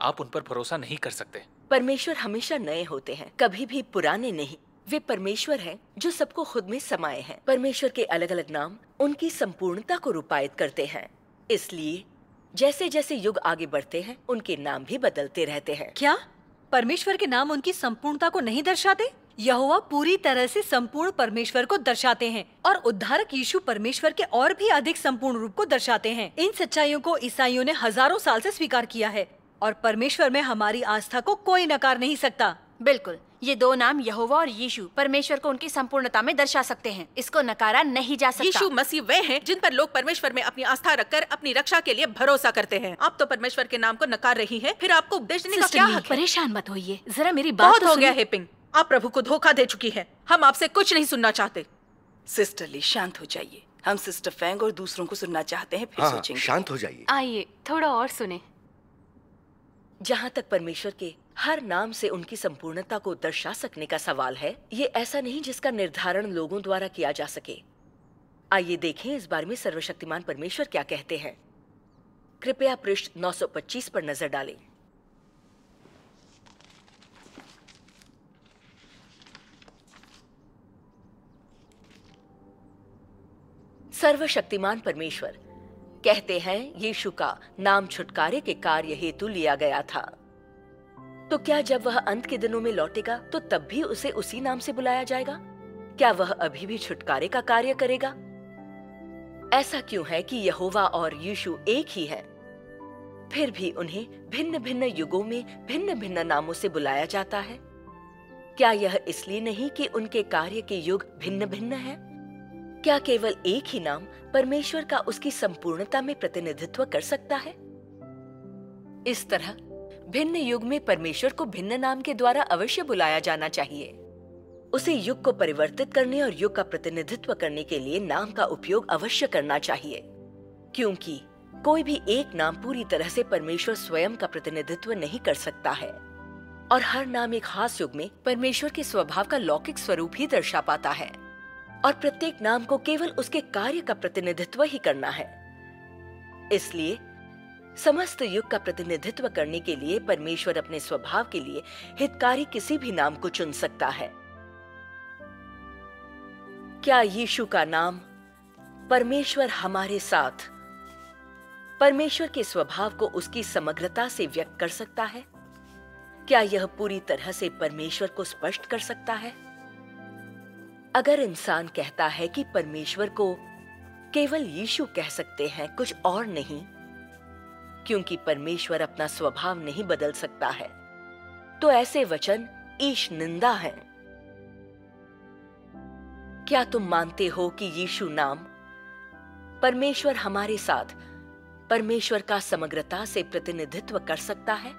आप उन पर भरोसा नहीं कर सकते। परमेश्वर हमेशा नए होते हैं कभी भी पुराने नहीं। वे परमेश्वर हैं जो सबको खुद में समाये हैं। परमेश्वर के अलग अलग नाम उनकी संपूर्णता को रूपायित करते हैं। इसलिए जैसे जैसे युग आगे बढ़ते हैं उनके नाम भी बदलते रहते हैं। क्या? परमेश्वर के नाम उनकी संपूर्णता को नहीं दर्शाते? यहोवा पूरी तरह से संपूर्ण परमेश्वर को दर्शाते हैं और उद्धारक यीशु परमेश्वर के और भी अधिक संपूर्ण रूप को दर्शाते हैं। इन सच्चाइयों को ईसाइयों ने हज़ारों साल से स्वीकार किया है। और परमेश्वर में हमारी आस्था को कोई नकार नहीं सकता। बिल्कुल ये दो नाम यहोवा और यीशु परमेश्वर को उनकी संपूर्णता में दर्शा सकते हैं। इसको नकारा नहीं जा सकता। यीशु मसीह वे हैं जिन पर लोग परमेश्वर में अपनी आस्था रखकर अपनी रक्षा के लिए भरोसा करते हैं। आप तो परमेश्वर के नाम को नकार रही हैं, फिर आपको उपदेश देने का क्या हक है? परेशान मत होइए। जरा मेरी बात बहुत तो हो गया है पिंग। आप प्रभु को धोखा दे चुकी है। हम आपसे कुछ नहीं सुनना चाहते। सिस्टर ली शांत हो जाइए। हम सिस्टर फैंग और दूसरों को सुनना चाहते हैं फिर हाँ हाँ, सोचेंगे। शांत हो जाइए। आइए थोड़ा और सुने। जहाँ तक परमेश्वर के हर नाम से उनकी संपूर्णता को दर्शा सकने का सवाल है, ये ऐसा नहीं जिसका निर्धारण लोगों द्वारा किया जा सके। आइए देखें इस बारे में सर्वशक्तिमान परमेश्वर क्या कहते हैं। कृपया पृष्ठ 925 पर नज़र डालें। सर्वशक्तिमान परमेश्वर कहते हैं, यीशु का नाम छुटकारे के कार्य हेतु लिया गया था। तो क्या जब वह अंत के दिनों में लौटेगा तो तब भी उसे उसी नाम से बुलाया जाएगा? क्या वह अभी भी छुटकारे का कार्य करेगा? ऐसा क्यों है कि यहोवा और यीशु एक ही है? फिर भी उन्हें भिन्न भिन्न युगों में भिन्न भिन्न नामों से बुलाया जाता है। क्या यह इसलिए नहीं कि उनके कार्य के युग भिन्न भिन्न है? क्या केवल एक ही नाम परमेश्वर का उसकी संपूर्णता में प्रतिनिधित्व कर सकता है? इस तरह, भिन्न युग में परमेश्वर को भिन्न नाम के द्वारा अवश्य बुलाया जाना चाहिए। उसे युग को परिवर्तित करने और युग का प्रतिनिधित्व करने के लिए नाम का उपयोग अवश्य करना चाहिए। क्योंकि कोई भी एक नाम पूरी तरह से परमेश्वर स्वयं का प्रतिनिधित्व नहीं कर सकता है। और हर नाम एक खास युग में परमेश्वर के स्वभाव का लौकिक स्वरूप ही दर्शा पाता है। और प्रत्येक नाम को केवल उसके कार्य का प्रतिनिधित्व ही करना है। इसलिए, समस्त युग का प्रतिनिधित्व करने के लिए परमेश्वर अपने स्वभाव के लिए हितकारी किसी भी नाम को चुन सकता है। क्या यीशु का नाम परमेश्वर हमारे साथ, परमेश्वर के स्वभाव को उसकी समग्रता से व्यक्त कर सकता है? क्या यह पूरी तरह से परमेश्वर को स्पष्ट कर सकता है? अगर इंसान कहता है कि परमेश्वर को केवल यीशु कह सकते हैं, कुछ और नहीं, क्योंकि परमेश्वर अपना स्वभाव नहीं बदल सकता है तो ऐसे वचन ईश निंदा है। क्या तुम मानते हो कि यीशु नाम परमेश्वर हमारे साथ, परमेश्वर का समग्रता से प्रतिनिधित्व कर सकता है?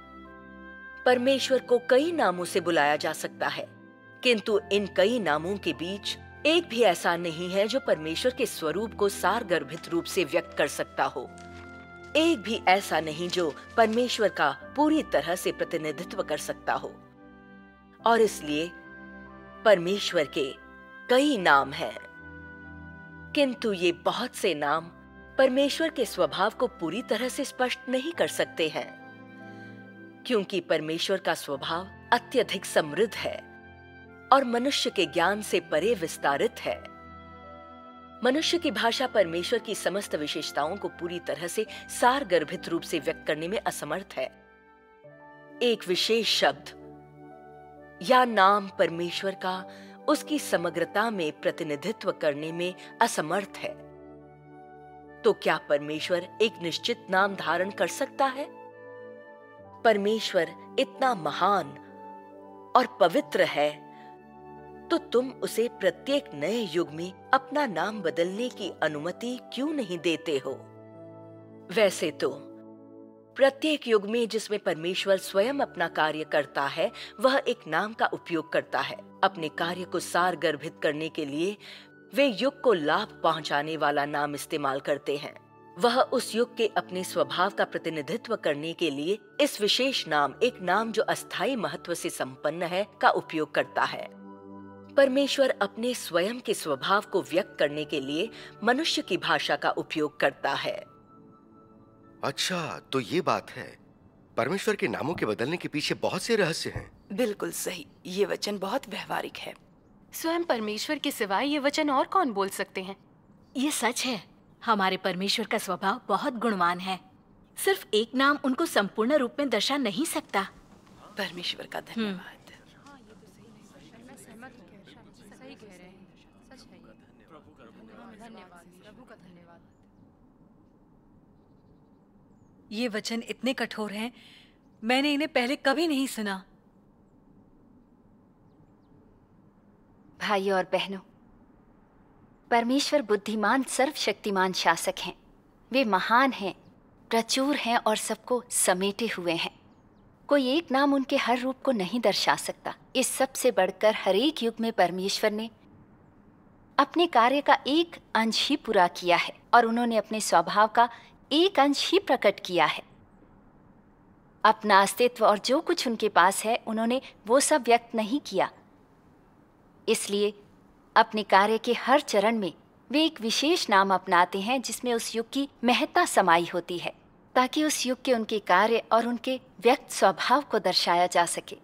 परमेश्वर को कई नामों से बुलाया जा सकता है। किंतु इन कई नामों के बीच एक भी ऐसा नहीं है जो परमेश्वर के स्वरूप को सारगर्भित रूप से व्यक्त कर सकता हो। एक भी ऐसा नहीं जो परमेश्वर का पूरी तरह से प्रतिनिधित्व कर सकता हो। और इसलिए परमेश्वर के कई नाम हैं। किंतु ये बहुत से नाम परमेश्वर के स्वभाव को पूरी तरह से स्पष्ट नहीं कर सकते हैं, क्योंकि परमेश्वर का स्वभाव अत्यधिक समृद्ध है। और मनुष्य के ज्ञान से परे विस्तारित है। मनुष्य की भाषा परमेश्वर की समस्त विशेषताओं को पूरी तरह से सार गर्भित रूप से व्यक्त करने में असमर्थ है। एक विशेष शब्द या नाम परमेश्वर का उसकी समग्रता में प्रतिनिधित्व करने में असमर्थ है। तो क्या परमेश्वर एक निश्चित नाम धारण कर सकता है? परमेश्वर इतना महान और पवित्र है तो तुम उसे प्रत्येक नए युग में अपना नाम बदलने की अनुमति क्यों नहीं देते हो? वैसे तो प्रत्येक युग में जिसमें परमेश्वर स्वयं अपना कार्य करता है, वह एक नाम का उपयोग करता है। अपने कार्य को सार गर्भित करने के लिए वे युग को लाभ पहुँचाने वाला नाम इस्तेमाल करते हैं। वह उस युग के अपने स्वभाव का प्रतिनिधित्व करने के लिए इस विशेष नाम, एक नाम जो अस्थायी महत्व से संपन्न है, का उपयोग करता है। परमेश्वर अपने स्वयं के स्वभाव को व्यक्त करने के लिए मनुष्य की भाषा का उपयोग करता है। अच्छा तो ये बात है। परमेश्वर के नामों के बदलने के पीछे बहुत से रहस्य हैं। बिल्कुल सही। ये वचन बहुत व्यवहारिक है। स्वयं परमेश्वर के सिवाय ये वचन और कौन बोल सकते हैं? ये सच है। हमारे परमेश्वर का स्वभाव बहुत गुणवान है। सिर्फ़ एक नाम उनको संपूर्ण रूप में दर्शा नहीं सकता। परमेश्वर का धन्यवाद। ये वचन इतने कठोर हैं मैंने इन्हें पहले कभी नहीं सुना। भाइयों और बहनों परमेश्वर बुद्धिमान सर्वशक्तिमान शासक हैं। वे महान हैं प्रचुर हैं और सबको समेटे हुए हैं। कोई एक नाम उनके हर रूप को नहीं दर्शा सकता। इस सबसे बढ़कर हरेक युग में परमेश्वर ने अपने कार्य का एक अंश ही पूरा किया है और उन्होंने अपने स्वभाव का एक अंश ही प्रकट किया है। अपना अस्तित्व और जो कुछ उनके पास है, उन्होंने वो सब व्यक्त नहीं किया। इसलिए अपने कार्य के हर चरण में वे एक विशेष नाम अपनाते हैं, जिसमें उस युग की महत्ता समाई होती है, ताकि उस युग के उनके कार्य और उनके व्यक्त स्वभाव को दर्शाया जा सके।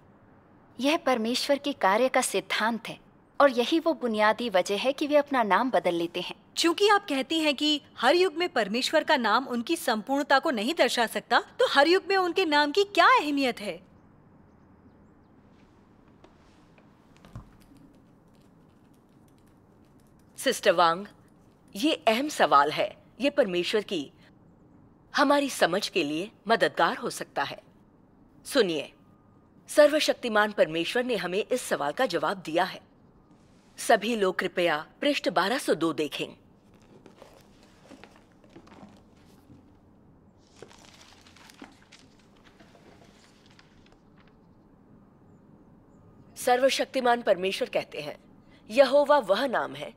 यह परमेश्वर के कार्य का सिद्धांत है। और यही वो बुनियादी वजह है कि वे अपना नाम बदल लेते हैं। चूँकि आप कहती हैं कि हर युग में परमेश्वर का नाम उनकी संपूर्णता को नहीं दर्शा सकता तो हर युग में उनके नाम की क्या अहमियत है? सिस्टर वांग ये अहम सवाल है ये परमेश्वर की हमारी समझ के लिए मददगार हो सकता है। सुनिए सर्वशक्तिमान परमेश्वर ने हमें इस सवाल का जवाब दिया है। सभी लोग कृपया पृष्ठ 1202 देखें। सर्वशक्तिमान परमेश्वर कहते हैं यहोवा वह नाम है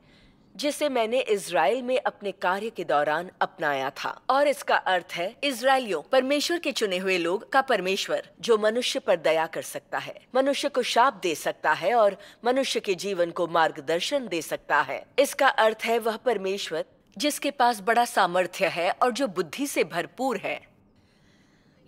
जिसे मैंने इसराइल में अपने कार्य के दौरान अपनाया था। और इसका अर्थ है, इज़राइलियों, परमेश्वर के चुने हुए लोग का परमेश्वर, जो मनुष्य पर दया कर सकता है। मनुष्य को शाप दे सकता है और मनुष्य के जीवन को मार्गदर्शन दे सकता है। इसका अर्थ है, वह परमेश्वर, जिसके पास बड़ा सामर्थ्य है और जो बुद्धि से भरपूर है।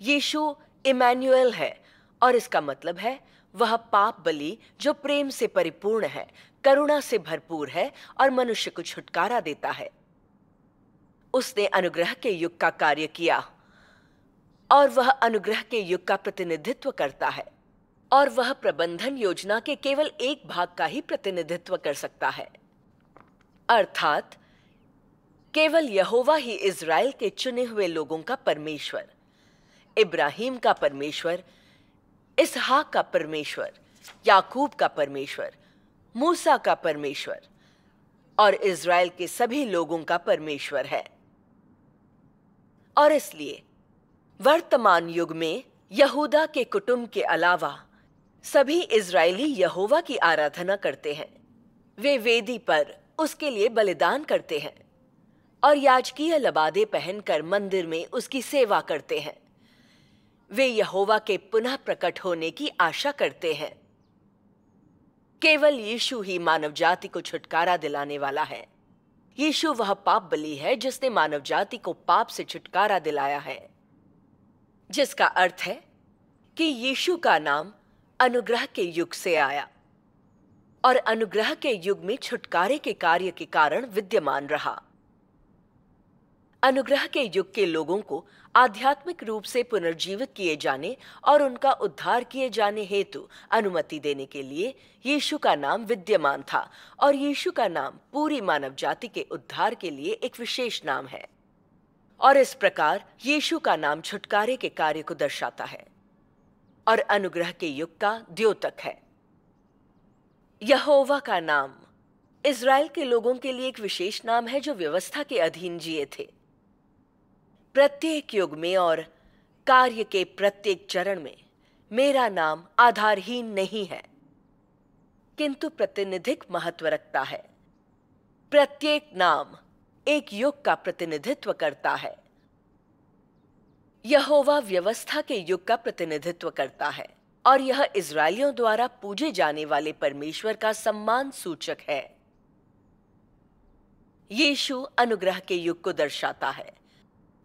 यीशु इमैनुअल है, और इसका मतलब है, वह पाप बलि जो प्रेम से परिपूर्ण है करुणा से भरपूर है और मनुष्य को छुटकारा देता है। उसने अनुग्रह के युग का कार्य किया और वह अनुग्रह के युग का प्रतिनिधित्व करता है और वह प्रबंधन योजना के केवल एक भाग का ही प्रतिनिधित्व कर सकता है। अर्थात, केवल यहोवा ही इज़राइल के चुने हुए लोगों का परमेश्वर, इब्राहिम का परमेश्वर, इसहाक का परमेश्वर, याकूब का परमेश्वर मूसा का परमेश्वर और इज़राइल के सभी लोगों का परमेश्वर है। और इसलिए वर्तमान युग में यहूदा के कुटुंब के अलावा सभी इज़राइली यहोवा की आराधना करते हैं। वे वेदी पर उसके लिए बलिदान करते हैं और याजकीय लबादे पहनकर मंदिर में उसकी सेवा करते हैं। वे यहोवा के पुनः प्रकट होने की आशा करते हैं। केवल यीशु ही मानव जाति को छुटकारा दिलाने वाला है। यीशु वह पाप बलि है जिसने मानव जाति को पाप से छुटकारा दिलाया है। जिसका अर्थ है कि यीशु का नाम अनुग्रह के युग से आया और अनुग्रह के युग में छुटकारे के कार्य के कारण विद्यमान रहा। अनुग्रह के युग के लोगों को आध्यात्मिक रूप से पुनर्जीवित किए जाने और उनका उद्धार किए जाने हेतु अनुमति देने के लिए यीशु का नाम विद्यमान था और यीशु का नाम पूरी मानव जाति के उद्धार के लिए एक विशेष नाम है। और इस प्रकार यीशु का नाम छुटकारे के कार्य को दर्शाता है और अनुग्रह के युग का द्योतक है। यहोवा का नाम। इज़राइल के लोगों के लिए एक विशेष नाम है जो व्यवस्था के अधीन जिए थे। प्रत्येक युग में और कार्य के प्रत्येक चरण में मेरा नाम आधारहीन नहीं है, किंतु प्रतिनिधिक महत्व रखता है। प्रत्येक नाम एक युग का प्रतिनिधित्व करता है। यहोवा व्यवस्था के युग का प्रतिनिधित्व करता है और यह इसराइलियों द्वारा पूजे जाने वाले परमेश्वर का सम्मान सूचक है। यीशु अनुग्रह के युग को दर्शाता है।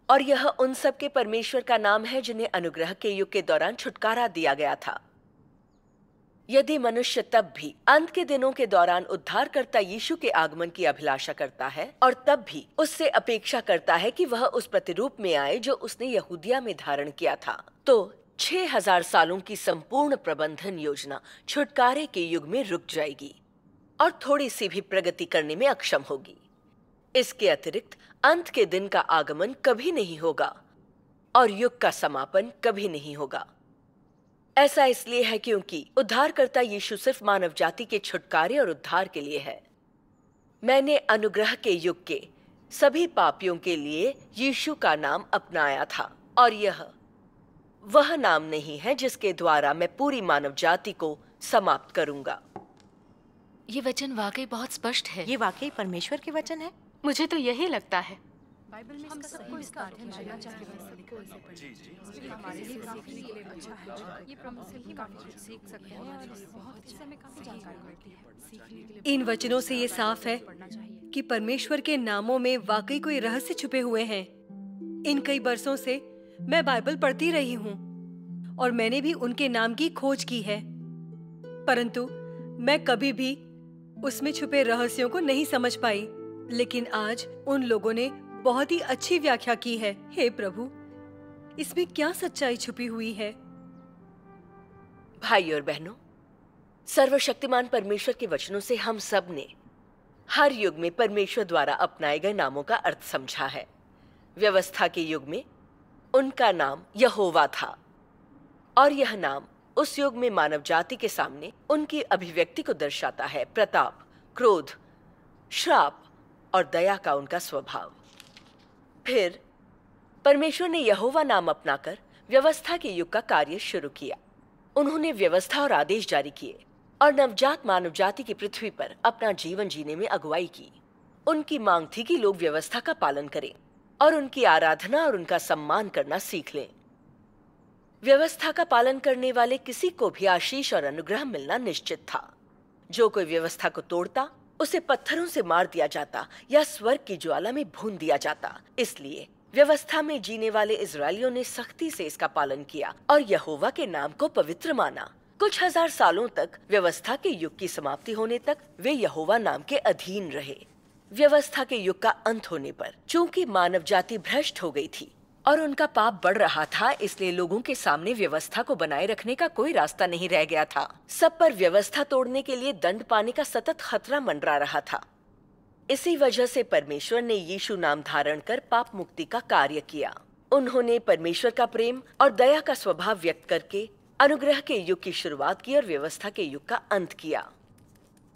और यह उन सब के परमेश्वर का नाम है जिन्हें अनुग्रह के युग के दौरान छुटकारा दिया गया था। यदि मनुष्य तब भी अंत के दिनों के दौरान उद्धारकर्ता यीशु के आगमन की अभिलाषा करता है और तब भी उससे अपेक्षा करता है कि वह उस प्रतिरूप में आए जो उसने यहूदिया में धारण किया था। तो छह हज़ार सालों की संपूर्ण प्रबंधन योजना छुटकारे के युग में रुक जाएगी और थोड़ी सी भी प्रगति करने में अक्षम होगी। इसके अतिरिक्त अंत के दिन का आगमन कभी नहीं होगा और युग का समापन कभी नहीं होगा। ऐसा इसलिए है क्योंकि उद्धारकर्ता यीशु सिर्फ़ मानव जाति के छुटकारे और उद्धार के लिए है। मैंने अनुग्रह के युग के सभी पापियों के लिए यीशु का नाम अपनाया था और यह वह नाम नहीं है जिसके द्वारा मैं पूरी मानव जाति को समाप्त करूँगा। ये वचन वाकई बहुत स्पष्ट है। ये वाकई परमेश्वर के वचन है? मुझे तो यही लगता है। इन वचनों से ये साफ़ है कि परमेश्वर के नामों में वाकई कोई रहस्य छुपे हुए हैं। इन कई बरसों से मैं बाइबल पढ़ती रही हूँ और मैंने भी उनके नाम की खोज की है। परंतु मैं कभी भी उसमें छुपे रहस्यों को नहीं समझ पाई। लेकिन आज उन लोगों ने बहुत ही अच्छी व्याख्या की है। हे प्रभु, इसमें क्या सच्चाई छुपी हुई है? भाई और बहनों, सर्वशक्तिमान परमेश्वर के वचनों से हम सबने हर युग में परमेश्वर द्वारा अपनाए गए नामों का अर्थ समझा है। व्यवस्था के युग में उनका नाम यहोवा था और यह नाम उस युग में मानव जाति के सामने उनकी अभिव्यक्ति को दर्शाता है। प्रताप, क्रोध, श्राप और दया का उनका स्वभाव। फिर, परमेश्वर ने यहोवा नाम अपनाकर व्यवस्था के युग का कार्य शुरू किया। उन्होंने व्यवस्था और आदेश जारी किए और नवजात मानव जाति की पृथ्वी पर अपना जीवन जीने में अगुवाई की। उनकी मांग थी कि लोग व्यवस्था का पालन करें और उनकी आराधना और उनका सम्मान करना सीख लें। व्यवस्था का पालन करने वाले किसी को भी आशीष और अनुग्रह मिलना निश्चित था। जो कोई व्यवस्था को तोड़ता उसे पत्थरों से मार दिया जाता या स्वर्ग की ज्वाला में भून दिया जाता। इसलिए व्यवस्था में जीने वाले इसराइलियों ने सख्ती से इसका पालन किया और यहोवा के नाम को पवित्र माना। कुछ हज़ार सालों तक व्यवस्था के युग की समाप्ति होने तक वे यहोवा नाम के अधीन रहे। व्यवस्था के युग का अंत होने पर, चूँकि मानव जाति भ्रष्ट हो गई थी और उनका पाप बढ़ रहा था, इसलिए लोगों के सामने व्यवस्था को बनाए रखने का कोई रास्ता नहीं रह गया था। सब पर व्यवस्था तोड़ने के लिए दंड पाने का सतत खतरा मंडरा रहा था। इसी वजह से परमेश्वर ने यीशु नाम धारण कर पाप मुक्ति का कार्य किया। उन्होंने परमेश्वर का प्रेम और दया का स्वभाव व्यक्त करके अनुग्रह के युग की शुरुआत की और व्यवस्था के युग का अंत किया।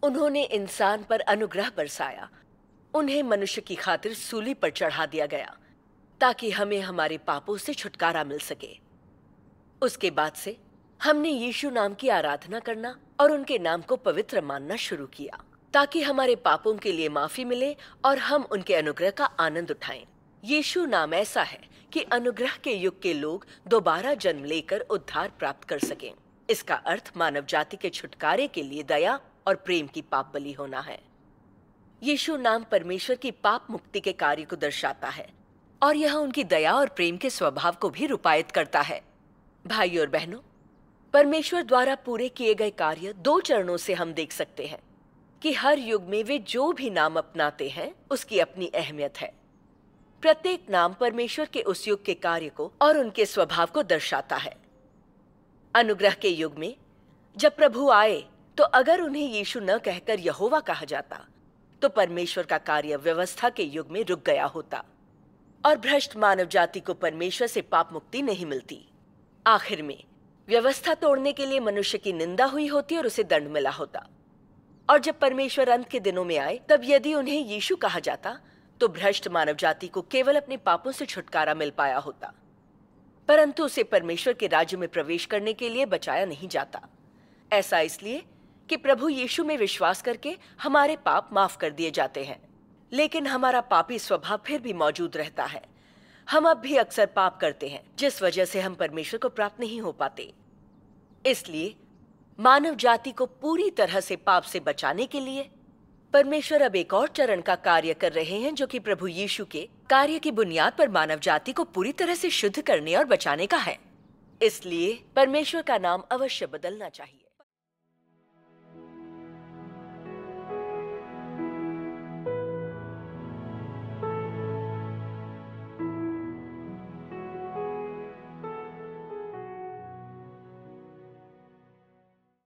उन्होंने इंसान पर अनुग्रह बरसाया। उन्हें मनुष्य की खातिर सूली पर चढ़ा दिया गया। ताकि हमें हमारे पापों से छुटकारा मिल सके। उसके बाद से हमने यीशु नाम की आराधना करना और उनके नाम को पवित्र मानना शुरू किया, ताकि हमारे पापों के लिए माफ़ी मिले और हम उनके अनुग्रह का आनंद उठाएँ। यीशु नाम ऐसा है कि अनुग्रह के युग के लोग दोबारा जन्म लेकर उद्धार प्राप्त कर सकें। इसका अर्थ मानव जाति के छुटकारे के लिए दया और प्रेम की पाप बलि होना है। यीशु नाम परमेश्वर की पाप मुक्ति के कार्य को दर्शाता है। और यह उनकी दया और प्रेम के स्वभाव को भी रूपायित करता है। भाई और बहनों, परमेश्वर द्वारा पूरे किए गए कार्य दो चरणों से हम देख सकते हैं कि हर युग में वे जो भी नाम अपनाते हैं, उसकी अपनी अहमियत है। प्रत्येक नाम परमेश्वर के उस युग के कार्य को और उनके स्वभाव को दर्शाता है। अनुग्रह के युग में, जब प्रभु आए तो अगर उन्हें यीशु न कहकर यहोवा कहा जाता तो परमेश्वर का कार्य व्यवस्था के युग में रुक गया होता। और भ्रष्ट मानव जाति को परमेश्वर से पाप मुक्ति नहीं मिलती। आखिर में, व्यवस्था तोड़ने के लिए मनुष्य की निंदा हुई होती और उसे दंड मिला होता। और जब परमेश्वर अंत के दिनों में आए, तब यदि उन्हें यीशु कहा जाता तो भ्रष्ट मानव जाति को केवल अपने पापों से छुटकारा मिल पाया होता। परंतु उसे परमेश्वर के राज्य में प्रवेश करने के लिए बचाया नहीं जाता। ऐसा इसलिए कि प्रभु यीशु में विश्वास करके हमारे पाप माफ़ कर दिए जाते हैं। लेकिन हमारा पापी स्वभाव फिर भी मौजूद रहता है। हम अब भी अक्सर पाप करते हैं, जिस वजह से हम परमेश्वर को प्राप्त नहीं हो पाते। इसलिए मानव जाति को पूरी तरह से पाप से बचाने के लिए परमेश्वर अब एक और चरण का कार्य कर रहे हैं, जो कि प्रभु यीशु के कार्य की बुनियाद पर मानव जाति को पूरी तरह से शुद्ध करने और बचाने का है। इसलिए परमेश्वर का नाम अवश्य बदलना चाहिए।